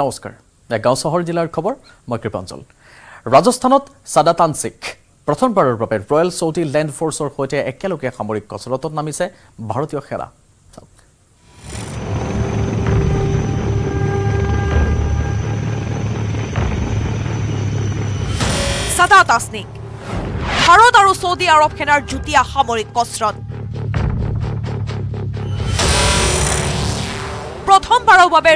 নমস্কাৰ। গাঁও চহৰ জিলাৰ খবৰ মই কৃপাঞ্চল ৰাজস্থানত চাদাতানচিক প্ৰথমবাৰৰ বাবে ৰয়েল চৌদি লেণ্ড ফ'ৰ্চৰ সৈতে একেলগে সামৰিক কচৰতত নামিছে ভাৰতীয় সেনা। আছনিক ভাৰত আৰু চৌদি আৰৱ সেনাৰ যুটীয়া সামৰিক কচৰৎ। প্ৰথমবাৰৰ বাবে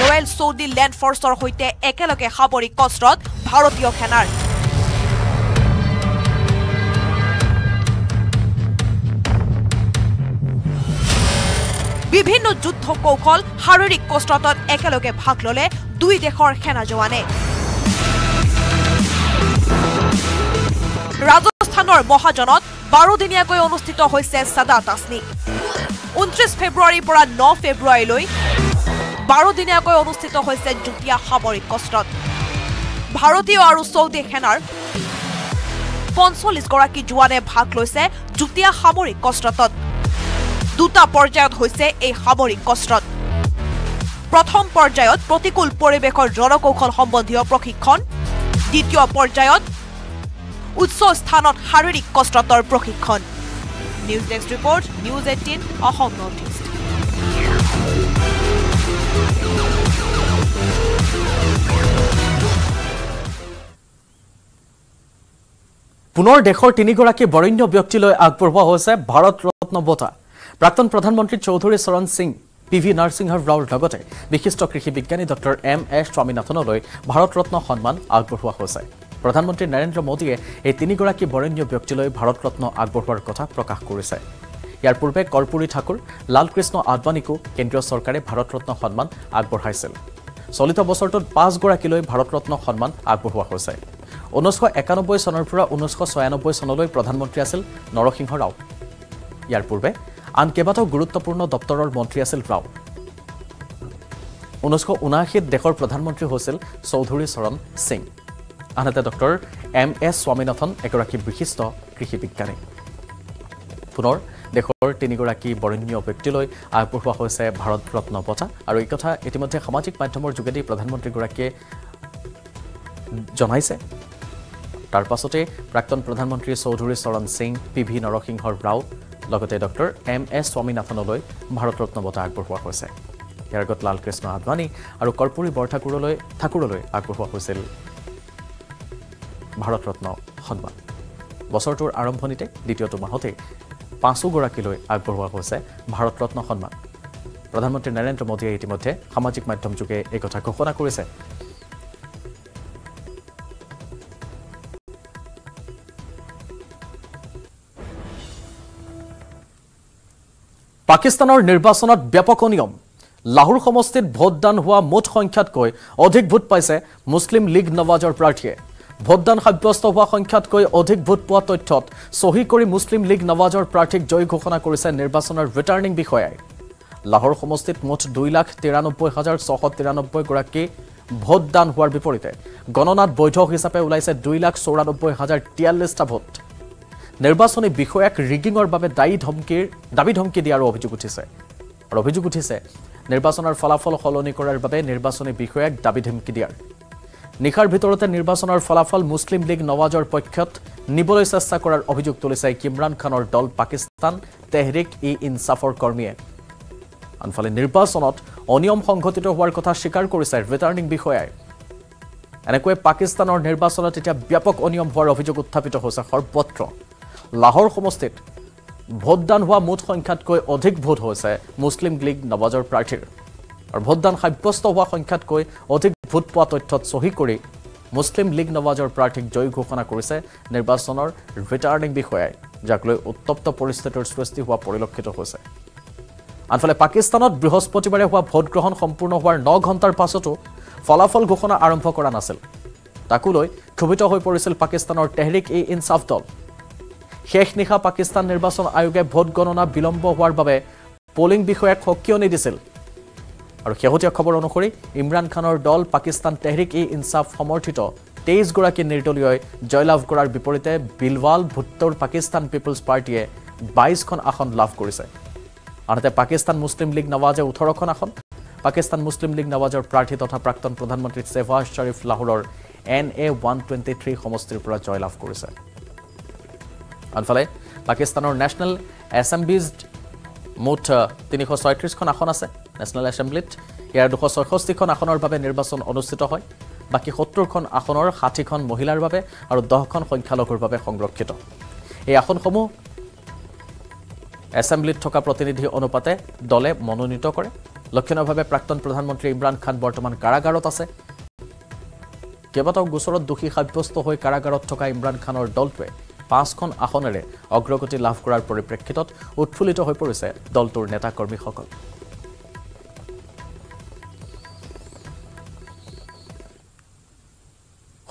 ৰয়েল চৌদি লেণ্ড ফ'ৰ্চৰ সৈতে একেলগে সামৰিক কচৰৎ ভাৰতীয় সেনাৰ বিভিন্ন যুদ্ধ কৌশল শাৰীৰিক কচৰতত একেলগে ভাগ ললে দুই দেশৰ সেনা জোৱানে। ৰাজস্থানৰ মহাজনত বাৰদিনীয়াকৈ অনুষ্ঠিত হৈছে ছাদাত আছনি ঊনত্ৰিছ ফেব্ৰুৱাৰীৰ পৰা ন ফেব্ৰুৱাৰীলৈ বাৰদিনীয়াকৈ অনুষ্ঠিত হৈছে যুটীয়া সামৰিক কচৰৎ ভাৰতীয় আৰু চৌদি সেনাৰ পঞ্চল্লিছগৰাকী জোৱানে ভাগ লৈছে যুটীয়া সামৰিক কচৰতত দুটা পৰ্যায়ত হৈছে এই সামৰিক কচৰৎ প্ৰথম পৰ্যায়ত প্ৰতিকূল পৰিৱেশৰ ৰণকৌশল সম্বন্ধীয় প্ৰশিক্ষণ। দ্বিতীয় পৰ্যায়ত উচ্চ স্থানত শাৰীৰিক কচৰতৰ প্ৰশিক্ষণ। News desk report news eighteen Assam north east. পুনৰ দেশৰ তিনিগৰাকী বৰেণ্য ব্যক্তিলৈ আগবঢ়োৱা হৈছে ভাৰত ৰত্ন বঁটা। প্ৰাক্তন প্ৰধানমন্ত্ৰী চৌধুৰী চৰণ সিং পি ভি নৰসিংহ ৰাওৰ লগতে বিশিষ্ট কৃষি বিজ্ঞানী ডক্টৰ এম. এছ. স্বামীনাথনলৈ ভাৰত ৰত্ন সন্মান আগবঢ়োৱা হৈছে। প্ৰধানমন্ত্ৰী নৰেন্দ্ৰ মোদীয়ে এই তিনিগৰাকী বৰেণ্য ব্যক্তিলৈ ভাৰত ৰত্ন আগবঢ়োৱাৰ কথা প্ৰকাশ কৰিছে। ইয়াৰ পূৰ্বে কৰ্পূৰী ঠাকুৰ লালকৃষ্ণ আদৱানীকো কেন্দ্ৰীয় চৰকাৰে ভাৰত ৰত্ন সন্মান আগবঢ়াইছিল। চলিত বছৰটোত পাঁচগৰাকীলৈ ভাৰত ৰত্ন সন্মান আগবঢ়োৱা হৈছে। ঊনৈছশ একানব্বৈ চনৰ পৰা ঊনৈছশ ছয়ানব্বৈ চনলৈ প্ৰধানমন্ত্ৰী আছিল নৰসিংহ ৰাও। ইয়াৰ পূৰ্বে আন কেইবাটাও গুৰুত্বপূৰ্ণ দপ্তৰৰ মন্ত্ৰী আছিল ৰাও। ঊনৈছশ ঊনাশীত দেশৰ প্ৰধানমন্ত্ৰী হৈছিল চৌধুৰী চৰণ সিং। আনহাতে ডক্টৰ এম এছ স্বামীনাথন এগৰাকী বিশিষ্ট কৃষি বিজ্ঞানী। পুনৰ দেশৰ তিনিগৰাকী বৰেণ্য ব্যক্তিলৈ আগবঢ়োৱা হৈছে ভাৰত ৰত্ন বঁটা আৰু এই কথা ইতিমধ্যে সামাজিক মাধ্যমৰ যোগেদি প্ৰধানমন্ত্ৰীগৰাকীয়ে জনাইছে। তাৰ পাছতে প্ৰাক্তন প্ৰধানমন্ত্ৰী চৌধুৰী চৰণ সিং পি ভি নৰসিংহ ৰাও লগতে ডক্টৰ এম এছ স্বামীনাথনলৈ ভাৰত ৰত্ন বঁটা আগবঢ়োৱা হৈছে। ইয়াৰ আগত লালকৃষ্ণ আদৱানী আৰু কৰ্পূৰী বৰঠাকুৰলৈ ঠাকুৰলৈ আগবঢ়োৱা হৈছিল। ভাৰত ৰত্ন সন্মান। বছৰটোৰ আৰম্ভণিতে দ্বিতীয়টো মাহতেই পাঁচোগৰাকীলৈ আগবঢ়োৱা হৈছে ভাৰত ৰত্ন সন্মান। প্ৰধানমন্ত্ৰী নৰেন্দ্ৰ মোদীয়ে ইতিমধ্যে সামাজিক মাধ্যমযোগে এই কথা ঘোষণা কৰিছে। পাকিস্তানৰ নিৰ্বাচনত ব্যাপক অনিয়ম। লাহোৰ সমষ্টিত ভোটদান হোৱা মুঠ সংখ্যাতকৈ অধিক ভোট পাইছে মুছলিম লীগ নৱাজৰ প্ৰাৰ্থীয়ে। ভোটদান সাব্যস্ত হোৱা সংখ্যাতকৈ অধিক ভোট পোৱা তথ্যত চহী কৰি মুছলিম লীগ নৱাজৰ প্ৰাৰ্থীক জয়ী ঘোষণা কৰিছে নিৰ্বাচনৰ ৰিটাৰ্ণিং বিষয়াই। লাহোৰ সমষ্টিত মুঠ দুই লাখ তিৰানব্বৈ হাজাৰ ছশ তিৰানব্বৈগৰাকী ভোটদান হোৱাৰ বিপৰীতে গণনাত বৈধ হিচাপে ওলাইছে দুই লাখ চৌৰানব্বৈ হাজাৰ তিয়াল্লিছটা ভোট। নিৰ্বাচনী বিষয়াক ৰিগিঙৰ বাবে দায়ী ধমকিৰ দাবী ধমকি দিয়াৰো অভিযোগ উঠিছে। আৰু অভিযোগ উঠিছে নিৰ্বাচনৰ ফলাফল সলনি কৰাৰ বাবে নিৰ্বাচনী বিষয়াক দাবী ধমকি দিয়াৰ। নিশাৰ ভিতৰতে নিৰ্বাচনৰ ফলাফল মুছলিম লীগ নৱাজৰ পক্ষত নিবলৈ চেষ্টা কৰাৰ অভিযোগ তুলিছে ইমৰান খানৰ দল পাকিস্তান তেহৰিক ই ইনছাফৰ কৰ্মীয়ে। আনফালে নিৰ্বাচনত অনিয়ম সংঘটিত হোৱাৰ কথা স্বীকাৰ কৰিছে ৰিটাৰ্ণিং বিষয়াই। এনেকৈ পাকিস্তানৰ নিৰ্বাচনত এতিয়া ব্যাপক অনিয়ম হোৱাৰ অভিযোগ উত্থাপিত হৈছে সৰ্বত্ৰ লাহোৰ সমষ্টিত ভোটদান হোৱা মুঠ সংখ্যাতকৈ অধিক ভোট হৈছে মুছলিম লীগ নৱাজৰ প্ৰাৰ্থীৰ। আৰু ভোটদান সাব্যস্ত হোৱা সংখ্যাতকৈ অধিক ভোট পোৱা তথ্যত চহী কৰি মুছলিম লীগ নৱাজৰ প্ৰাৰ্থীক জয়ী ঘোষণা কৰিছে নিৰ্বাচনৰ ৰিটাৰ্ণিং বিষয়াই যাক লৈ উত্তপ্ত পৰিস্থিতিৰ সৃষ্টি হোৱা পৰিলক্ষিত হৈছে। আনফালে পাকিস্তানত বৃহস্পতিবাৰে হোৱা ভোটগ্ৰহণ সম্পূৰ্ণ হোৱাৰ ন ঘণ্টাৰ পাছতো ফলাফল ঘোষণা আৰম্ভ কৰা নাছিল। তাকো লৈ ক্ষোভিত হৈ পৰিছিল পাকিস্তানৰ তেহৰিক ই ইনছাফ দল। শেষ নিশা পাকিস্তান নিৰ্বাচন আয়োগে ভোট গণনা বিলম্ব হোৱাৰ বাবে পলিং বিষয়াক সকিয়নি দিছিল। আৰু শেহতীয়া খবৰ অনুসৰি ইমৰান খানৰ দল পাকিস্তান তেহৰিক ই ইনছাফ সমৰ্থিত। তেইছগৰাকী নিৰ্দলীয়ই জয়লাভ কৰাৰ বিপৰীতে বিলৱাল ভুট্টোৰ পাকিস্তান পিপলছ পাৰ্টীয়ে বাইছখন আসন লাভ কৰিছে। আনহাতে পাকিস্তান মুছলিম লীগ নৱাজে ওঠৰখন আসন। পাকিস্তান মুছলিম লীগ নৱাজৰ প্ৰাৰ্থী তথা প্ৰাক্তন প্ৰধানমন্ত্ৰী শ্বেহবাজ শ্বৰীফ লাহোৰৰ N A one twenty three সমষ্টিৰ পৰা জয়লাভ কৰিছে। আনফালে পাকিস্তানৰ নেশ্যনেল এছেম্বলিজ মুঠ তিনিশ ছয়ত্ৰিছখন আসন আছে। নেশ্যনেল এছেম্বলিত ইয়াৰ দুশ ছয়ষষ্ঠিখন আসনৰ বাবে নিৰ্বাচন অনুষ্ঠিত হয়। বাকী সত্তৰখন আসনৰ ষাঠিখন মহিলাৰ বাবে আৰু দহখন সংখ্যালঘুৰ বাবে সংৰক্ষিত। এই আসনসমূহ এছেম্বলিত থকা প্ৰতিনিধি অনুপাতে দলে মনোনীত কৰে। লক্ষণীয়ভাৱে প্ৰাক্তন প্ৰধানমন্ত্ৰী ইমৰান খান বৰ্তমান কাৰাগাৰত আছে। কেইবাটাও গোচৰত দোষী সাব্যস্ত হৈ কাৰাগাৰত থকা ইমৰান খানৰ দলটোৱে পাঁচখন আসনেৰে অগ্ৰগতি লাভ কৰাৰ পৰিপ্ৰেক্ষিতত উৎফুল্লিত হৈ পৰিছে দলটোৰ নেতা কৰ্মীসকল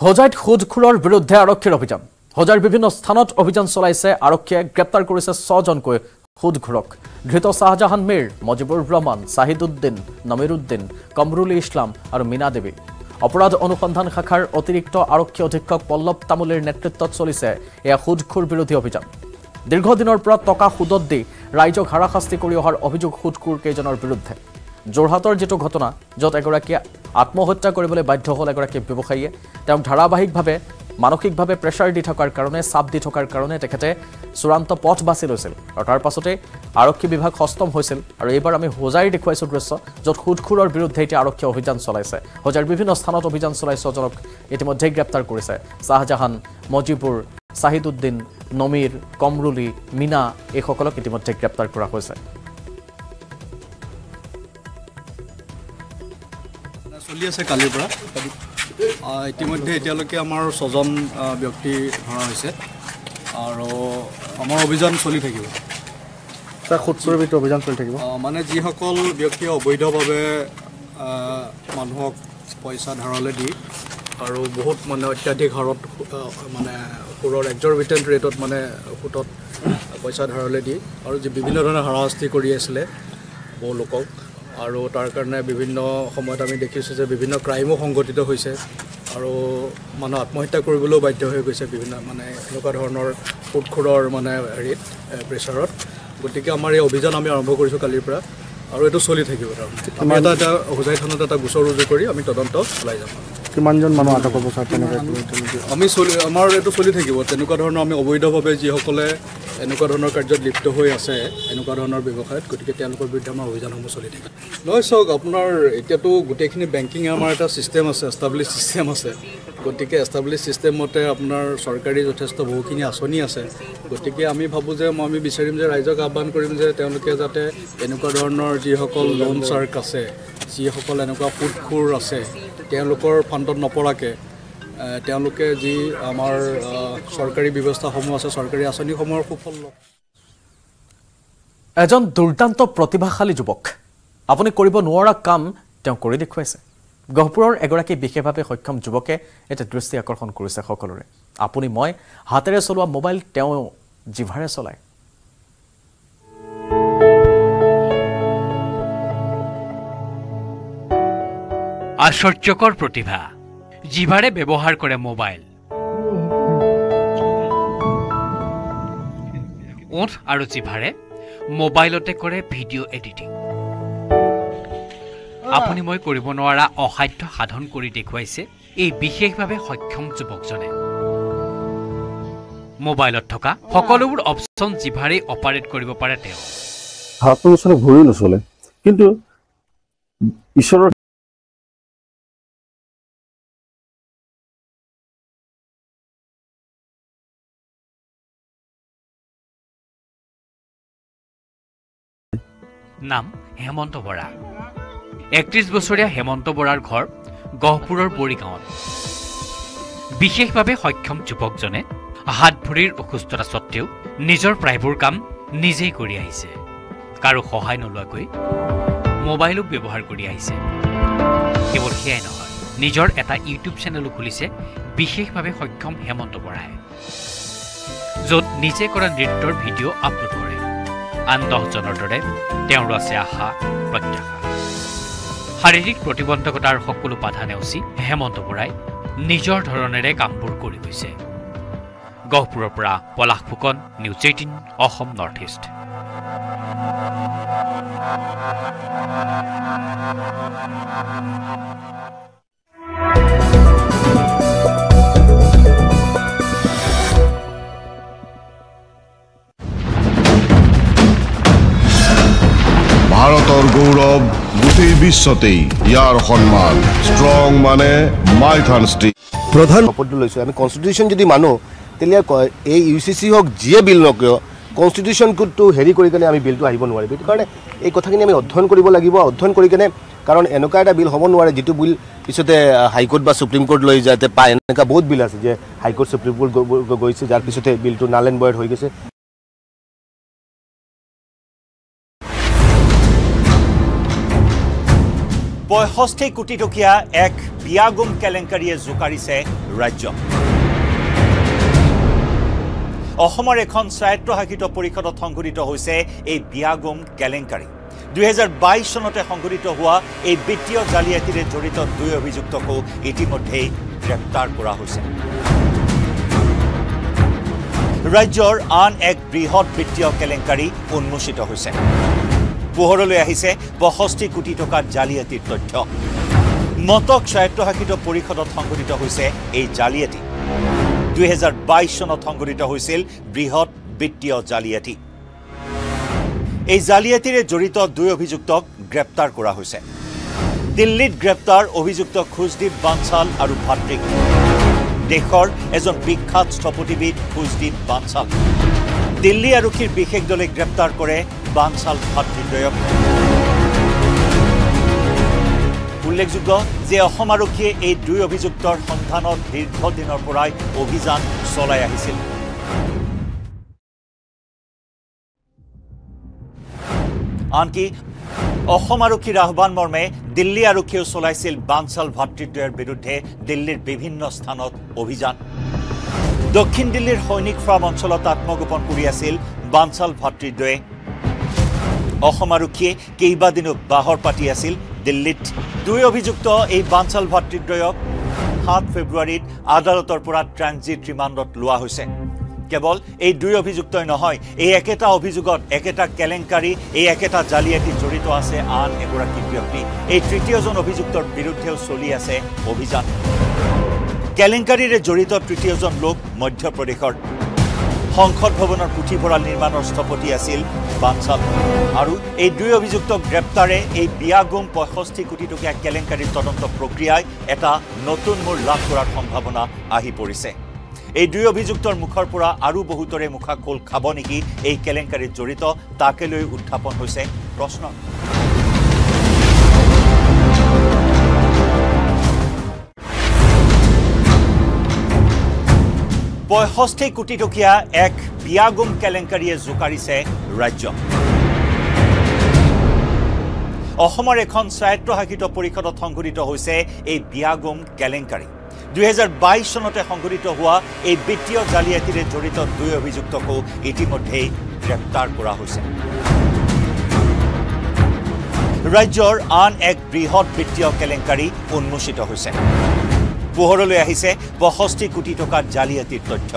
হোজাইত সুদখোৰৰ বিৰুদ্ধে আৰক্ষীৰ অভিযান। হোজাৰ বিভিন্ন স্থানত অভিযান চলাইছে। আৰক্ষীয়ে গ্ৰেপ্তাৰ কৰিছে ছজনকৈ সুদঘোৰক ধৃত শ্বাহজাহান মীৰ মজিবুৰ ৰহমান ছাহিদুদ্দিন নমিৰুদ্দিন কমৰুল ইছলাম আৰু মীনা দেৱী। অপৰাধ অনুসন্ধান শাখাৰ অতিৰিক্ত আৰক্ষী অধীক্ষক পল্লৱ তামুলীৰ নেতৃত্বত চলিছে এয়া সুদখোৰ বিৰোধী অভিযান। দীৰ্ঘদিনৰ পৰা টকা সুদত দি ৰাইজক হাৰাশাস্তি কৰি অহাৰ অভিযোগ সুদখোৰ কেইজনৰ বিৰুদ্ধে। যোৰহাটৰ যিটো ঘটনা য'ত এগৰাকীয়ে আত্মহত্যা কৰিবলৈ বাধ্য হ'ল এগৰাকী ব্যৱসায়ীয়ে তেওঁক ধাৰাবাহিকভাৱে মানসিকভাৱে প্ৰেছাৰ দি থকাৰ কাৰণে চাপ দি থকাৰ কাৰণে তেখেতে চূড়ান্ত পথ বাছি লৈছিল। আৰু তাৰ পাছতে আৰক্ষী বিভাগ সষ্টম হৈছিল আৰু এইবাৰ আমি হোজাই দেখুৱাইছোঁ দৃশ্য য'ত সুদখোৰৰ বিৰুদ্ধে এতিয়া আৰক্ষীয়ে অভিযান চলাইছে। হোজাৰ বিভিন্ন স্থানত অভিযান চলাই ছজনক ইতিমধ্যেই গ্ৰেপ্তাৰ কৰিছে। শ্বাহজাহান মজিবুৰ ছাহিদুদ্দিন নমিৰ কমৰুলি মীনা এইসকলক ইতিমধ্যে গ্ৰেপ্তাৰ কৰা হৈছে। চলি আছে কালিৰ পৰা। ইতিমধ্যে এতিয়ালৈকে আমাৰ ছজন ব্যক্তি ধৰা হৈছে আৰু আমাৰ অভিযান চলি থাকিব। ছাৰ সুদখোৰৰ ভিতৰত অভিযান চলি থাকিব? মানে যিসকল ব্যক্তিয়ে অবৈধভাৱে মানুহক পইচা ধাৰলৈ দি আৰু বহুত মানে অত্যাধিক হাৰত মানে সুৰৰ এক্সৰবিটেণ্ট ৰেটত মানে সুতত পইচা ধাৰলৈ দি আৰু যি বিভিন্ন ধৰণৰ হাৰাশাস্তি কৰি আছিলে বহু লোকক। আৰু তাৰ কাৰণে বিভিন্ন সময়ত আমি দেখিছোঁ যে বিভিন্ন ক্ৰাইমো সংঘটিত হৈছে আৰু মানুহ আত্মহত্যা কৰিবলৈও বাধ্য হৈ গৈছে বিভিন্ন মানে এনেকুৱা ধৰণৰ সুদখোৰৰ মানে হেৰিত প্ৰেছাৰত গতিকে আমাৰ এই অভিযান আমি আৰম্ভ কৰিছোঁ কালিৰ পৰা আৰু এইটো চলি থাকিব তাৰমানে। আমি এটা এটা হোজাই থানাত এটা গোচৰ ৰুজু কৰি আমি তদন্ত চলাই যাম। কিমানজন মানুহ আটক হ'ব ছাৰ তেনেকৈ আমি চলি আমাৰ এইটো চলি থাকিব। তেনেকুৱা ধৰণৰ আমি অবৈধভাৱে যিসকলে এনেকুৱা ধৰণৰ কাৰ্যত লিপ্ত হৈ আছে এনেকুৱা ধৰণৰ ব্যৱসায়ত গতিকে তেওঁলোকৰ বিৰুদ্ধে আমাৰ অভিযানসমূহ চলি থাকে নহয় চাওক আপোনাৰ এতিয়াতো গোটেইখিনি বেংকিং আমাৰ এটা ছিষ্টেম আছে এষ্টাব্লিছ ছিষ্টেম আছে। গতিকে এষ্টাব্লিছ ছিষ্টেম মতে আপোনাৰ চৰকাৰী যথেষ্ট বহুখিনি আঁচনি আছে। গতিকে আমি ভাবোঁ যে মই আমি বিচাৰিম যে ৰাইজক আহ্বান কৰিম যে তেওঁলোকে যাতে এনেকুৱা ধৰণৰ যিসকল লোন চাৰ্ক আছে যিসকল এনেকুৱা সুদখোৰ আছে তেওঁলোকৰ ফাণ্ডত নপৰাকৈ তেওঁলোকে যি আমাৰ চৰকাৰী ব্যৱস্থাসমূহ আছে চৰকাৰী আঁচনিসমূহৰ সুফল লওক। এজন দুৰ্দান্ত প্ৰতিভাশালী যুৱক। আপুনি কৰিব নোৱাৰা কাম তেওঁ কৰি দেখুৱাইছে। গহপুৰৰ এগৰাকী বিশেষভাৱে সক্ষম যুৱকে এতিয়া দৃষ্টি আকৰ্ষণ কৰিছে সকলোৰে। আপুনি মই হাতেৰে চলোৱা মোবাইল তেওঁ জিভাৰে চলায়। আশ্চৰ্যকৰ প্ৰতিভা জিভাৰে ব্যৱহাৰ কৰে মোবাইল। ওঠ আৰু জিভাৰে মোবাইলতে কৰে ভিডিঅ' এডিটিং। আপুনি মই কৰিব নোৱাৰা অসাধ্য সাধন কৰি দেখুৱাইছে এই বিশেষভাৱে সক্ষম যুৱকজনে। মোবাইলত থকা সকলোবোৰ অপশ্যন জিভাৰেই অপাৰেট কৰিব পাৰে তেওঁ। হাতটো নচলে ভৰিও নচলে। কিন্তু ঈশ্বৰৰ নাম হেমন্ত বৰা। একত্ৰিছ বছৰীয়া হেমন্ত বৰাৰ ঘৰ গহপুৰৰ বৰিগাঁৱত। বিশেষভাৱে সক্ষম যুৱকজনে হাত ভৰিৰ অসুস্থতা স্বত্তেও নিজৰ প্ৰায়বোৰ কাম নিজেই কৰি আহিছে। কাৰো সহায় নোলোৱাকৈ মোবাইলো ব্যৱহাৰ কৰি আহিছে। কেৱল সেয়াই নহয় নিজৰ এটা ইউটিউব চেনেলো খুলিছে বিশেষভাৱে সক্ষম হেমন্ত বৰাই। য'ত নিজে কৰা নৃত্যৰ ভিডিঅ' আপলোড কৰে। আন দহজনৰ দৰে তেওঁৰো আছে আশা প্ৰত্যাশা শাৰীৰিক প্ৰতিবন্ধকতাৰ সকলো বাধা নেওচি হেমন্ত বৰাই নিজৰ ধৰণেৰে কামবোৰ কৰি গৈছে। গহপুৰৰ পৰা Palash Phukan news eighteen Assam north east. ভাৰতৰ বিশ্বতেই ইয়াৰ সন্মান। ষ্ট্ৰং মানে প্ৰধান শপতটো লৈছোঁ। আমি কনষ্টিটিউশ্যন যদি মানো তেতিয়াহ'লে ক- এই ইউ চি চি হওক যিয়ে বিল নকৰিব কনষ্টিটিউশ্যনটোতো হেৰি কৰি কেনে আমি বিলটো আহিব নোৱাৰিম। সেইটো কাৰণে এই কথাখিনি আমি অধ্যয়ন কৰিব লাগিব। অধ্যয়ন কৰি কেনে কাৰণ এনেকুৱা এটা বিল হ'ব নোৱাৰে যিটো বিল পিছতে হাইকোৰ্ট বা সুপ্ৰিম কোৰ্ট লৈ যাতে পায় এনেকুৱা বহুত বিল আছে যে হাইকোৰ্ট সুপ্ৰিম কোৰ্ট গৈছে যাৰ পিছতে বিলটো নাল এণ্ড বয়ড হৈ গৈছে। পঁয়ষষ্ঠি কোটি টকীয়া এক বিয়াগুম কেলেংকাৰীয়ে জোকাৰিছে ৰাজ্য। অসমৰ এখন স্বায়ত্তশাসিত পৰিষদত সংঘটিত হৈছে এই বিয়াগুম কেলেংকাৰী। দুহেজাৰ বাইছ চনতে সংঘটিত হোৱা এই বিত্তীয় জালিয়াতিৰে জড়িত দুই অভিযুক্তকো ইতিমধ্যেই গ্ৰেপ্তাৰ কৰা হৈছে। ৰাজ্যৰ আন এক বৃহৎ বিত্তীয় কেলেংকাৰী উন্মোচিত হৈছে। পোহৰলৈ আহিছে পঁয়ষষ্ঠি কোটি টকাৰ জালিয়াতিৰ তথ্য। মটক স্বায়ত্তশাসিত পৰিষদত সংঘটিত হৈছে এই জালিয়াতি। দুহেজাৰ বাইছ চনত সংঘটিত হৈছিল বৃহৎ বিত্তীয় জালিয়াতি। এই জালিয়াতিৰে জড়িত দুই অভিযুক্তক গ্ৰেপ্তাৰ কৰা হৈছে। দিল্লীত গ্ৰেপ্তাৰ অভিযুক্ত খুজদ্বীপ বানচাল আৰু ভাতৃক। দেশৰ এজন বিখ্যাত স্থপতিবিদ খুজদ্বীপ বানচাল দিল্লী আৰক্ষীৰ বিশেষ দলে গ্ৰেপ্তাৰ কৰে বানচাল ভাতৃদ্বয়ক উল্লেখযোগ্য যে অসম আৰক্ষীয়ে এই দুই অভিযুক্তৰ সন্ধানত দীৰ্ঘদিনৰ পৰাই অভিযান চলাই আহিছিল। আনকি অসম আৰক্ষীৰ আহ্বান মৰ্মে দিল্লী আৰক্ষীয়েও চলাইছিল বানচাল ভাতৃদ্বয়ৰ বিৰুদ্ধে দিল্লীৰ বিভিন্ন স্থানত অভিযান। দক্ষিণ দিল্লীৰ সৈনিক ফাৰ্ম অঞ্চলত আত্মগোপন কৰি আছিল বানচাল ভাতৃদ্বয়ে অসম আৰক্ষীয়ে কেইবাদিনো বাহৰ পাতি আছিল দিল্লীত। দুই অভিযুক্ত এই বানচাল ভাতৃদ্বয়ক সাত ফেব্ৰুৱাৰীত আদালতৰ পৰা ট্ৰানজিট ৰিমাণ্ডত লোৱা হৈছে। কেৱল এই দুই অভিযুক্তই নহয় এই একেটা অভিযোগত একেটা কেলেংকাৰী এই একেটা জালিয়াতিত জড়িত আছে আন এগৰাকী ব্যক্তি। এই তৃতীয়জন অভিযুক্তৰ বিৰুদ্ধেও চলি আছে অভিযান। কেলেংকাৰীৰে জড়িত তৃতীয়জন লোক মধ্যপ্ৰদেশৰ। সংসদ ভৱনৰ পুথিভঁৰাল নিৰ্মাণৰ স্থপতি আছিল বানচাল আৰু এই দুই অভিযুক্তক গ্ৰেপ্তাৰে এই বিয়াগুম পঁয়ষষ্ঠি কোটি টকীয়া কেলেংকাৰীৰ তদন্ত প্ৰক্ৰিয়াই এটা নতুন মূৰ লাভ কৰাৰ সম্ভাৱনা আহি পৰিছে। এই দুই অভিযুক্তৰ মুখৰ পৰা আৰু বহুতৰে মুখা খোল খাব নেকি এই কেলেংকাৰীত জড়িত তাকে লৈ উত্থাপন হৈছে প্ৰশ্ন। পঁয়ষষ্ঠি কোটি টকীয়া এক বিয়াগুম কেলেংকাৰীয়ে জোকাৰিছে ৰাজ্য। অসমৰ এখন স্বায়ত্তশাসিত পৰিষদত সংঘটিত হৈছে এই বিয়াগুম কেলেংকাৰী। দুহেজাৰ বাইছ চনতে সংঘটিত হোৱা এই বিত্তীয় জালিয়াতিৰে জড়িত দুই অভিযুক্তকো ইতিমধ্যেই গ্ৰেপ্তাৰ কৰা হৈছে। ৰাজ্যৰ আন এক বৃহৎ বিত্তীয় কেলেংকাৰী উন্মোচিত হৈছে। পোহৰলৈ আহিছে পঁয়ষষ্ঠি কোটি টকাৰ জালিয়াতিৰ তথ্য।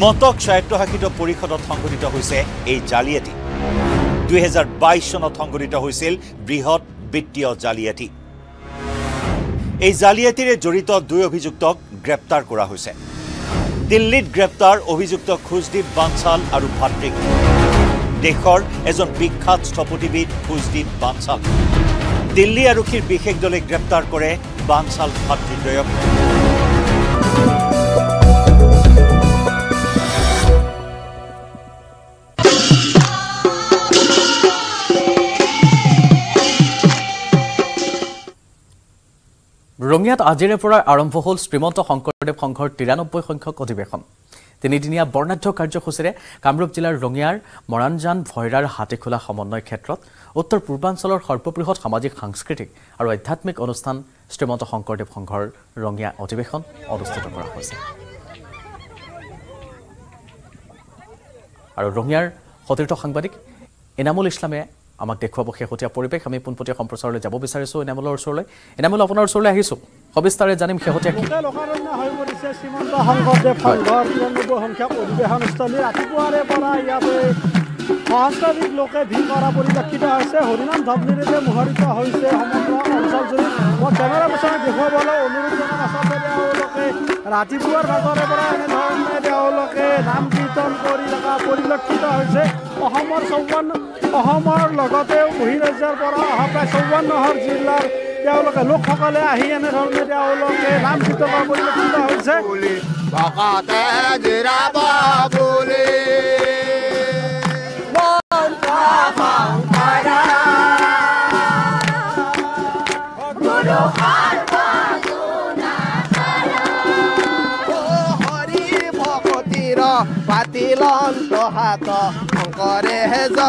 মটক স্বায়ত্তশাসিত পৰিষদত সংঘটিত হৈছে এই জালিয়াতি। দুহেজাৰ বাইছ চনত সংঘটিত হৈছিল বৃহৎ বিত্তীয় জালিয়াতি। এই জালিয়াতিৰে জড়িত দুই অভিযুক্তক গ্ৰেপ্তাৰ কৰা হৈছে। দিল্লীত গ্ৰেপ্তাৰ অভিযুক্ত খুজদ্বীপ বানচাল আৰু ভাতৃক। দেশৰ এজন বিখ্যাত স্থপতিবিদ খুজদ্বীপ বানচাল দিল্লী আৰক্ষীৰ বিশেষ দলে গ্ৰেপ্তাৰ কৰে বানচাল ভাতৃদ্বয়ক ৰঙিয়াত আজিৰে পৰা আৰম্ভ হ'ল শ্ৰীমন্ত শংকৰদেৱ সংঘৰ তিৰানব্বৈ সংখ্যক অধিৱেশন। তিনিদিনীয়া বৰ্ণাঢ্য কাৰ্যসূচীৰে কামৰূপ জিলাৰ ৰঙিয়াৰ মৰাণজান ভৈৰাৰ হাতীখোলা সমন্বয় ক্ষেত্ৰত উত্তৰ পূৰ্বাঞ্চলৰ সৰ্ববৃহৎ সামাজিক সাংস্কৃতিক আৰু আধ্যাত্মিক অনুষ্ঠান শ্ৰীমন্ত শংকৰদেৱ সংঘৰ ৰঙিয়া অধিৱেশন অনুষ্ঠিত কৰা হৈছে। আৰু ৰঙিয়াৰ সতীৰ্থ সাংবাদিক এনামুল ইছলামে আমাক দেখুৱাব শেহতীয়া পৰিৱেশ। আমি পোনপটীয়া সম্প্ৰচাৰলৈ যাব বিচাৰিছোঁ এনামুলৰ ওচৰলৈ। এনামুল আপোনাৰ ওচৰলৈ আহিছোঁ। সবিস্তাৰে জানিম শেহতীয়া শ্ৰীমন্ত শংকৰদেৱ সংঘৰ অধিৱেশনস্থলী। ৰাতিপুৱাৰে পৰা ইয়াতে সহস্ৰাধিক লোকে ভিৰ কৰা পৰিলক্ষিত হৈছে। হৰিনাম ধবনিৰে মুখৰিত হৈছে সমগ্ৰ অঞ্চলজুৰি। মই কেমেৰা পেছনে দেখুৱাবলৈ অনুৰোধ জনাম। আচলতে তেওঁলোকে ৰাতিপুৱাৰ ভাগৰে পৰা এনেধৰণে তেওঁলোকে নাম কীৰ্তন কৰি থকা পৰিলক্ষিত হৈছে। অসমৰ চৌৱন্ন অসমৰ লগতে বহিৰাজ্যৰ পৰা অহা প্ৰায় চৌৱন্নখন জিলাৰ তেওঁলোকে লোকসকলে আহি এনেধৰণে তেওঁলোকে নাম কীৰ্তন কৰা পৰিলক্ষিত হৈছে।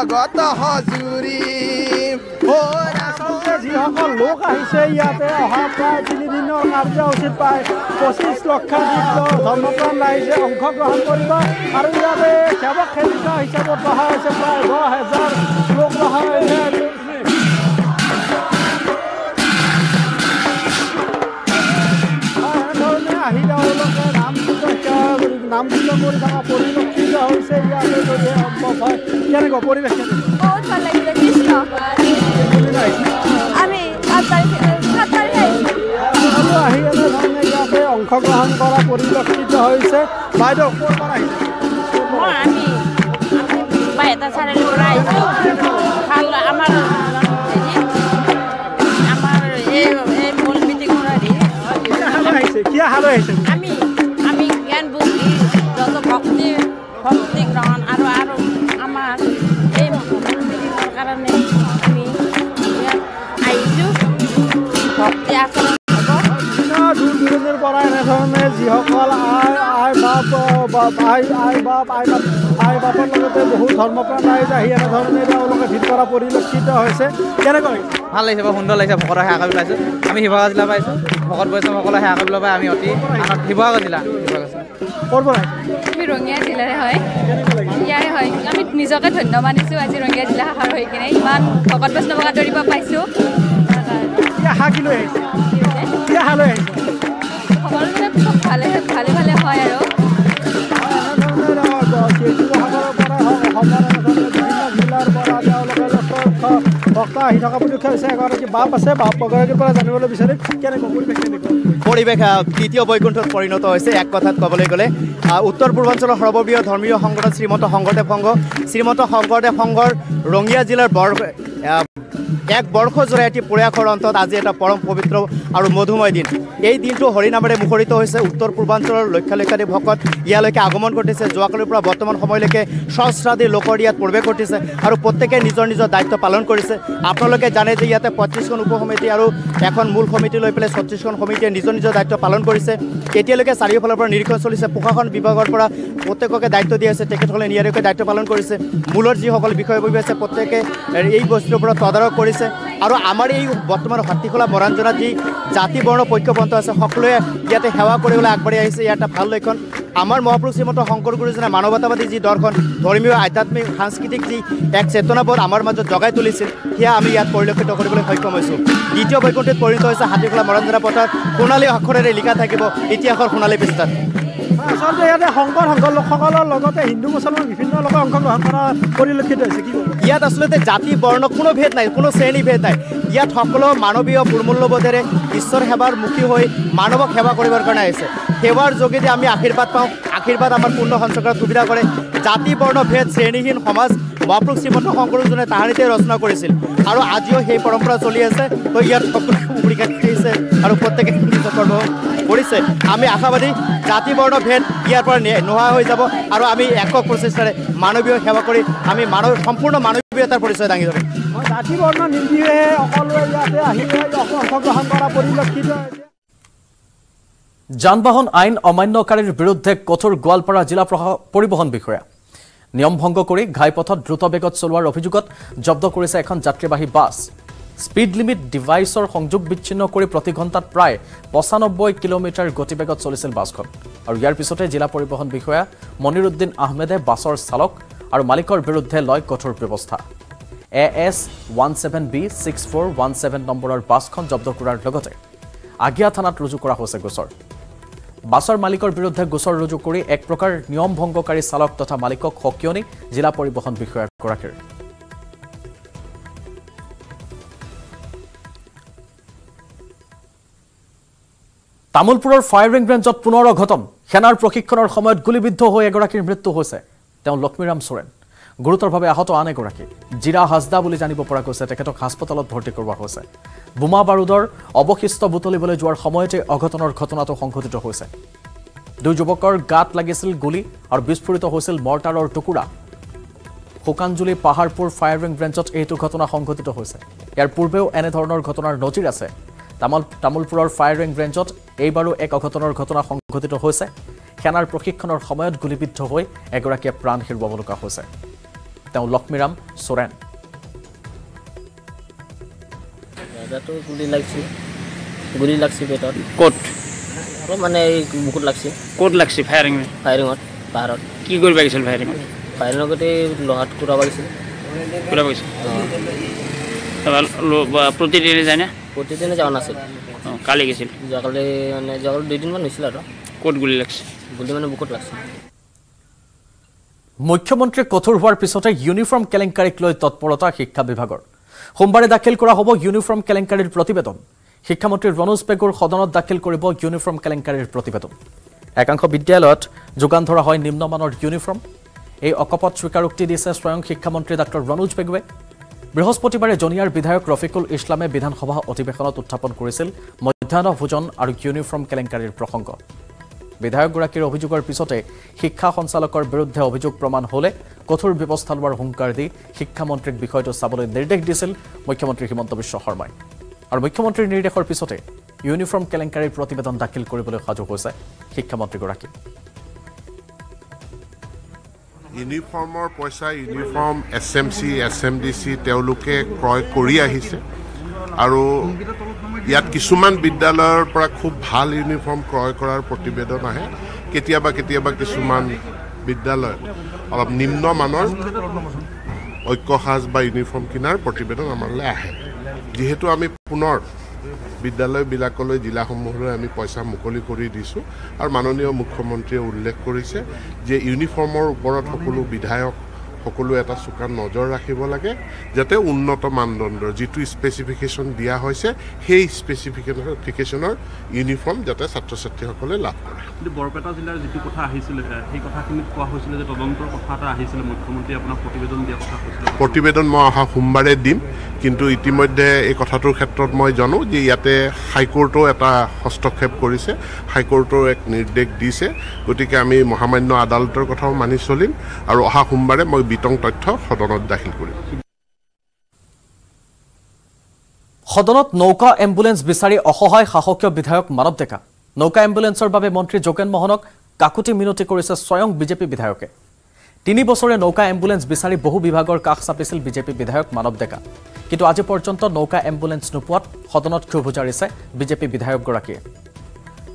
হজুৰি। আচলতে যিসকল লোক আহিছে ইয়াতে অহা প্ৰায় তিনিদিনৰ কাৰ্যসূচীত প্ৰায় পঁচিছ লক্ষাধিক ধৰ্মপ্ৰাণ ৰাইজে অংশগ্ৰহণ কৰিব আৰু ইয়াতে সেৱক সেৱিকা হিচাপত ৰখা হৈছে প্ৰায় দহ হেজাৰ লোক ৰখা হৈছে। এনেধৰণে আহি তেওঁলোকে অংশগ্ৰহণ কৰা পৰিলক্ষিত হৈছে বাইদেউ আমাৰ হেৰি আহিছে দূৰ দূৰণিৰ পৰা এনেধৰণে যিসকল আই আই বাপ বাপ আই আই বাপ আই বাপ আই বাপৰ লগতে বহু ধৰ্মপ্ৰাণ ৰাইজ আহি এনেধৰণে তেওঁলোকে ভিৰ কৰা পৰিলক্ষিত হৈছে কেনেকৈ ভাল লাগিছে বৰ সুন্দৰ লাগিছে ভকতৰ সেৱা কৰিবলৈ পাইছোঁ। আমি শিৱসাগৰ জিলা পাইছোঁ। ভকত বৈষ্ণৱসকলে সেৱা কৰিবলৈ পাই আমি অতি আনন্দ শিৱসাগৰ জিলা শিৱসাগৰ জিলা। ক'ৰ পৰা? আমি ৰঙিয়া জিলাৰে হয়। ইয়াৰে হয়। আমি নিজকে ধন্য মানিছোঁ আজি ৰঙিয়া জিলা শাখাৰ হৈ কিনে। ইমান ভকত বৈষ্ণৱক আদৰিব পাইছোঁ। কি আশা কি লৈ আহিছে? কি আশা লৈ আহিছে? ভালে ভালে ভালে হয় আৰু। শিৱসাগৰৰ পৰা হওক অসমৰ এনেধৰণে বিভিন্ন জিলাৰ পৰা তেওঁলোকে লক্ষ লক্ষ ভক্ত আহি থকা পৰিলক্ষিত হৈছে এগৰাকী বাপ আছে বাপ এগৰাকীৰ পৰা জানিবলৈ বিচাৰিম কেনেকুৱা পৰিৱেশ কেনেকুৱা পৰিৱেশ আহ, তৃতীয় বৈকুণ্ঠত পৰিণত হৈছে। এক কথাত ক'বলৈ গ'লে উত্তৰ পূৰ্বাঞ্চলৰ সৰ্ববৃহৎ ধৰ্মীয় সংগঠন শ্ৰীমন্ত শংকৰদেৱ সংঘ। শ্ৰীমন্ত শংকৰদেৱ সংঘৰ ৰঙিয়া জিলাৰ বৰ এক বৰ্ষজোৰা এটি প্ৰয়াসৰ অন্তত আজি এটা পৰম পবিত্ৰ আৰু মধুময় দিন। এই দিনটো হৰিনামেৰে মুখৰিত হৈছে উত্তৰ পূৰ্বাঞ্চলৰ লক্ষ লক্ষাধিক ভকত। ইয়ালৈকে আগমন ঘটিছে। যোৱাকালিৰ পৰা বৰ্তমান সময়লৈকে সহস্ৰাধিক লোকৰ ইয়াত প্ৰৱেশ ঘটিছে আৰু প্ৰত্যেকে নিজৰ নিজৰ দায়িত্ব পালন কৰিছে। আপোনালোকে জানে যে ইয়াতে পঁয়ত্ৰিছখন উপ সমিতি আৰু এখন মূল সমিতি লৈ পেলাই ছত্ৰিছখন সমিতিয়ে নিজৰ নিজৰ দায়িত্ব পালন কৰিছে। এতিয়ালৈকে চাৰিওফালৰ পৰা নিৰীক্ষণ চলিছে। প্ৰশাসন বিভাগৰ পৰা প্ৰত্যেককে দায়িত্ব দিয়া হৈছে। তেখেতসকলে নিয়াৰিকৈ দায়িত্ব পালন কৰিছে। মূলৰ যিসকল বিষয়ববী আছে প্ৰত্যেকে এই বস্তুৰ ওপৰত তদাৰক কৰিছে। আৰু আমাৰ এই বৰ্তমান হাতীখোলা মৰাঞ্জনাত যি জাতি বৰ্ণ পক্ষপন্থ আছে সকলোৱে ইয়াতে সেৱা কৰিবলৈ আগবাঢ়ি আহিছে। ইয়াৰ এটা ভাল লক্ষণ আমাৰ মহাপুৰুষ শ্ৰীমন্ত শংকৰ গুৰুজনে মানৱতাবাদী যি দৰ্শন ধৰ্মীয় আধ্যাত্মিক সাংস্কৃতিক যি এক চেতনাবোধ আমাৰ মাজত জগাই তুলিছিল সেয়া আমি ইয়াত পৰিলক্ষিত কৰিবলৈ সক্ষম হৈছোঁ। দ্বিতীয় বৈকুণ্ঠিত পৰিণত হৈছে হাতীখোলা মৰাঞ্জনা পথত সোণালী আখৰেৰে লিখা থাকিব ইতিহাসৰ সোণালী পৃষ্ঠাত। আচলতে ইয়াতে শংকৰ সংঘৰ লোকসকলৰ লগতে হিন্দু মুছলমান বিভিন্ন লোকে অংশগ্ৰহণ কৰা পৰিলক্ষিত হৈছে। কি? ইয়াত আচলতে জাতি বৰ্ণ কোনো ভেদ নাই কোনো শ্ৰেণী ভেদ নাই। ইয়াত সকলো মানৱীয় মূলমূল্যবোধেৰে ঈশ্বৰ সেৱাৰ মুখী হৈ মানৱক সেৱা কৰিবৰ কাৰণে আহিছে। সেৱাৰ যোগেদি আমি আশীৰ্বাদ পাওঁ আশীৰ্বাদ আমাৰ পূৰ্ণ সঞ্চয় সুবিধা কৰে। জাতি বৰ্ণ ভেদ শ্ৰেণীহীন সমাজ মহাপুৰুষ শ্ৰীমন্ত শংকৰজনে তাহানিতে ৰচনা কৰিছিল। আৰু আজিও সেই পৰম্পৰা চলি আছে। তো ইয়াত সকলোৱে উমৰি কাটি আহিছে আৰু প্ৰত্যেকে নিজৰ কৰ্ম কৰিছে। আমি আশাবাদী জাতি বৰ্ণ ভেদ ইয়াৰ পৰা নোহোৱা হৈ যাব আৰু আমি একক প্ৰচেষ্টাৰে মানৱীয় সেৱা কৰি আমি মানৱ সম্পূৰ্ণ মানৱীয়তাৰ পৰিচয় দাঙি ধৰিম। জাতি বৰ্ণ নিৰ্বিশেষে সকলোৱে ইয়াতে আহি অংশগ্ৰহণ কৰা পৰিলক্ষিত যান বাহন আইন অমান্যকাৰীৰ বিৰুদ্ধে কঠোৰ গোৱালপাৰা জিলা প্ৰশা- পৰিবহণ বিষয়া। নিয়ম ভংগ কৰি ঘাইপথত দ্ৰুত বেগত চলোৱাৰ অভিযোগত জব্দ কৰিছে এখন যাত্ৰীবাহী বাছ। স্পীড লিমিট ডিভাইচৰ সংযোগ বিচ্ছিন্ন কৰি প্ৰতি ঘণ্টাত প্ৰায় পঁচানব্বৈ কিলোমিটাৰ গতিবেগত চলিছিল বাছখন। আৰু ইয়াৰ পিছতে জিলা পৰিবহণ বিষয়া মনিৰুদ্দিন আহমেদে বাছৰ চালক আৰু মালিকৰ বিৰুদ্ধে লয় কঠোৰ ব্যৱস্থা। A S one seven B six four one seven নম্বৰৰ বাছখন জব্দ কৰাৰ লগতে আগিয়া থানাত ৰুজু কৰা হৈছে গোচৰ। বাছৰ মালিকৰ বিৰুদ্ধে গোচৰ ৰুজু কৰি এক প্ৰকাৰ নিয়ম ভংগকাৰী চালক তথা মালিকক সকিয়নি জিলা পৰিবহণ বিষয়াগৰাকীৰ। তামোলপুৰৰ ফায়াৰিং ৰেঞ্জত পুনৰ অঘটন। সেনাৰ প্ৰশিক্ষণৰ সময়ত গুলীবিদ্ধ হৈ এগৰাকীৰ মৃত্যু হৈছে। তেওঁ লক্ষ্মীৰাম চোৰেন গুৰুতৰভাৱে আহত আন এগৰাকী। জিৰা হাজদা বুলি জানিব পৰা গৈছে তেখেতক হাস্পতালত ভৰ্তি কৰোৱা হৈছে। বোমা বাৰুদৰ অৱশিষ্ট বুটলিবলৈ যোৱাৰ সময়তে অঘটনৰ ঘটনাটো সংঘটিত হৈছে। দুই যুৱকৰ গাত লাগিছিল গুলী আৰু বিস্ফোৰিত হৈছিল মৰ্টাৰৰ টুকুৰা। শুকানজুলি পাহাৰপুৰ ফায়াৰিং ৰেঞ্জত এইটো ঘটনা সংঘটিত হৈছে। ইয়াৰ পূৰ্বেও এনেধৰণৰ ঘটনাৰ নজিৰ আছে। তামোল তামোলপুৰৰ ফায়াৰিং ৰেঞ্জত এইবাৰো এক অঘটনৰ ঘটনা সংঘটিত হৈছে। সেনাৰ প্ৰশিক্ষণৰ সময়ত গুলীবিদ্ধ হৈ এগৰাকীয়ে প্ৰাণ হেৰুৱাব লগা হৈছে। তেওঁ লক্ষ্মীৰাম চোৰেন দাদাটো গুলি লাগছে। গুলি লাগছে পেটত ক'ত? অলপ মানে এই বুকুত লাগছে। ক'ত লাগছে ফায়াৰিং ফায়াৰিঙত পাহাৰত। কি কৰিব গৈছিল ফায়াৰিং ফায়াৰিঙৰ গোটেই লোহাত কুৰাব গৈছিল কৰিব গৈছিল তাৰপৰা ল- বা- প্ৰতিদিনে যায়নে? প্ৰতিদিনে যোৱা নাছিল। কালি গৈছিল? যোৱাকালি মানে যোৱাকালি দুইদিনমান হৈছিল আৰু। ক'ত গুলি লাগছে? গুলি মানে বুকুত লাগছে। মুখ্যমন্ত্ৰী কঠোৰ হোৱাৰ পিছতে ইউনিফৰ্ম কেলেংকাৰীক লৈ তৎপৰতা শিক্ষা বিভাগৰ। সোমবাৰে দাখিল কৰা হ'ব ইউনিফৰ্ম কেলেংকাৰীৰ প্ৰতিবেদন। শিক্ষামন্ত্ৰী ৰণোজ পেগুৰ সদনত দাখিল কৰিব ইউনিফৰ্ম কেলেংকাৰীৰ প্ৰতিবেদন। একাংশ বিদ্যালয়ত যোগান ধৰা হয় নিম্নমানৰ ইউনিফৰ্ম। এই অকপত স্বীকাৰোক্তি দিছে স্বয়ং শিক্ষামন্ত্ৰী ডাঃ ৰণোজ পেগুৱে বৃহস্পতিবাৰে জনিয়াৰ বিধায়ক ৰফিকুল ইছলামে বিধানসভা অধিৱেশনত উত্থাপন কৰিছিল মধ্যাহ্ন ভোজন আৰু ইউনিফৰ্ম কেলেংকাৰীৰ প্ৰসংগ। বিধায়কগৰাকীৰ অভিযোগৰ পিছতে শিক্ষা সঞ্চালকৰ বিৰুদ্ধে অভিযোগ প্ৰমাণ হ'লে কঠোৰ ব্যৱস্থা লোৱাৰ হুংকাৰ দি শিক্ষামন্ত্ৰীক বিষয়টো চাবলৈ নিৰ্দেশ দিছিল মুখ্যমন্ত্ৰী হিমন্ত বিশ্ব শৰ্মাই। আৰু মুখ্যমন্ত্ৰীৰ নিৰ্দেশৰ পিছতে ইউনিফৰ্ম কেলেংকাৰীৰ প্ৰতিবেদন দাখিল কৰিবলৈ সাজু হৈছে শিক্ষামন্ত্ৰীগৰাকী। ইউনিফৰ্মৰ পইচা uniform S M C S M D C তেওঁলোকে ক্ৰয় কৰি আহিছে। আৰু ইয়াত কিছুমান বিদ্যালয়ৰ পৰা খুব ভাল ইউনিফৰ্ম ক্ৰয় কৰাৰ প্ৰতিবেদন আহে। কেতিয়াবা কেতিয়াবা কিছুমান বিদ্যালয়ত অলপ নিম্নমানৰ ঐক্যসাজ বা ইউনিফৰ্ম কিনাৰ প্ৰতিবেদন আমালৈ আহে। যিহেতু আমি পুনৰ বিদ্যালয়বিলাকলৈ জিলাসমূহলৈ আমি পইচা মুকলি কৰি দিছোঁ আৰু মাননীয় মুখ্যমন্ত্ৰীয়ে উল্লেখ কৰিছে যে ইউনিফৰ্মৰ ওপৰত সকলো বিধায়ক সকলো এটা চোকা নজৰ ৰাখিব লাগে যাতে উন্নত মানদণ্ডৰ যিটো স্পেচিফিকেশ্যন দিয়া হৈছে সেই স্পেচিফিকেশ্যনৰ ইউনিফৰ্ম যাতে ছাত্ৰ ছাত্ৰীসকলে লাভ কৰে। কিন্তু বৰপেটা জিলাৰ যিটো কথা আহিছিলে সেই কথাখিনিত কোৱা হৈছিলে যে তদন্তৰ কথা এটা আহিছিলে মুখ্যমন্ত্ৰীয়ে আপোনাক প্ৰতিবেদন দিয়া কথা কৈছিলে। প্ৰতিবেদন মই অহা সোমবাৰে দিম কিন্তু ইতিমধ্যে এই কথাটোৰ ক্ষেত্ৰত মই জানো যে ইয়াতে হাইকোৰ্টেও এটা হস্তক্ষেপ কৰিছে হাইকোৰ্টেও এক নিৰ্দেশ দিছে গতিকে আমি মহামান্য আদালতৰ কথাও মানি চলিম আৰু অহা সোমবাৰে মই বিতং তথ্য সদনত দাখিল কৰিম। সদনত নৌকা এম্বুলেন্স বিচাৰি অসহায় শাসকীয় বিধায়ক মানৱ ডেকা। নৌকা এম্বুলেন্সৰ বাবে মন্ত্ৰী যোগেন মোহনক কাকুতি মিনতি কৰিছে স্বয়ং বিজেপি বিধায়কে। তিনি বছৰে নৌকা এম্বুলেন্স বিচাৰি বহু বিভাগৰ কাষ চাপিছিল বিজেপি বিধায়ক মানৱ ডেকা। কিন্তু আজি পৰ্যন্ত নৌকা এম্বুলেন্স নোপোৱাত সদনত ক্ষোভ উজাৰিছে বিজেপি বিধায়কগৰাকীয়ে।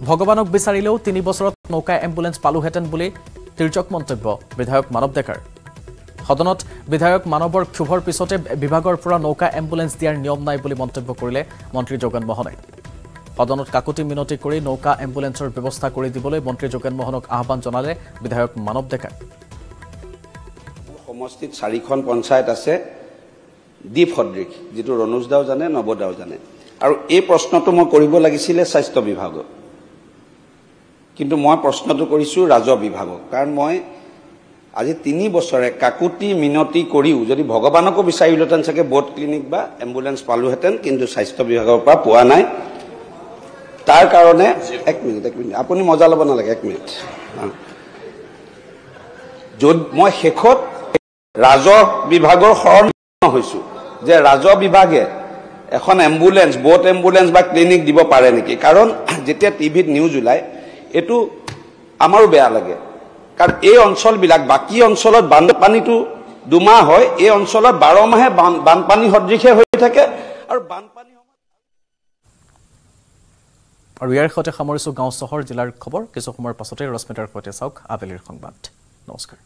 ভগৱানক বিচাৰিলেও তিনি বছৰত নৌকা এম্বুলেন্স পালোহেঁতেন বুলি তিৰ্যক মন্তব্য বিধায়ক মানৱ ডেকাৰ। সদনত বিধায়ক মানৱৰ ক্ষোভৰ পিছতে বিভাগৰ পৰা নৌকা এম্বুলেন্স দিয়াৰ নিয়ম নাই বুলি মন্তব্য কৰিলে মন্ত্ৰী যোগেন মোহনে। সদনত কাকুতি মিনতি কৰি নৌকা এম্বুলেন্সৰ ব্যৱস্থা কৰি দিবলৈ মন্ত্ৰী যোগেন মোহনক আহ্বান জনালে বিধায়ক মানৱ ডেকাই সমষ্টিত চাৰিখন পঞ্চায়ত আছে দ্বীপ সদৃশ যিটো ৰণোজ দাও জানে নৱদাও জানে। আৰু এই প্ৰশ্নটো মই কৰিব লাগিছিলে স্বাস্থ্য বিভাগক। কিন্তু মই প্ৰশ্নটো কৰিছোঁ ৰাজহ বিভাগক কাৰণ মই আজি তিনি বছৰে কাকুতি মিনতি কৰিও যদি ভগৱানকো বিচাৰিলোহেঁতেন চাগে বোট ক্লিনিক বা এম্বুলেন্স পালোহেঁতেন কিন্তু স্বাস্থ্য বিভাগৰ পৰা পোৱা নাই। তাৰ কাৰণে এক মিনিট এক মিনিট। আপুনি মজা ল'ব নালাগে এক মিনিট। য'ত মই শেষত ৰাজহ বিভাগৰ শৰণ হৈছোঁ যে ৰাজহ বিভাগে এখন এম্বুলেন্স বোট এম্বুলেন্স বা ক্লিনিক দিব পাৰে নেকি? কাৰণ যেতিয়া টিভিত নিউজ ওলায় এইটো আমাৰো বেয়া লাগে। কাৰণ এই অঞ্চলবিলাক বাকী অঞ্চলত বানপানীটো দুমাহ হয় এই অঞ্চলত বাৰ মাহে বান- বানপানী সদৃশে হৈ থাকে আৰু বানপানী আৰু ইয়াৰ সৈতে সামৰিছোঁ গাঁও চহৰ জিলাৰ খবৰ। কিছু সময়ৰ পাছতে ৰশ্মিতাৰ সৈতে চাওক আবেলিৰ সংবাদ। নমস্কাৰ।